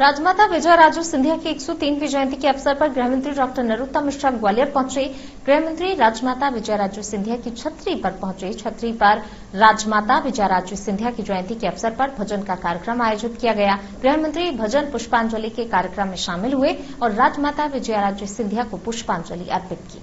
राजमाता विजय राजू सिंधिया की 103वीं जयंती के अवसर पर गृहमंत्री डॉक्टर नरोत्तम मिश्रा ग्वालियर पहुँचे। गृहमंत्री राजमाता विजय राजू सिंधिया की छतरी पर पहुँचे। छतरी पर राजमाता विजय राजू सिंधिया की जयंती के अवसर पर भजन का कार्यक्रम आयोजित किया गया। गृहमंत्री भजन पुष्पांजलि के कार्यक्रम में शामिल हुए और राजमाता विजया राजू सिंधिया को पुष्पांजलि अर्पित की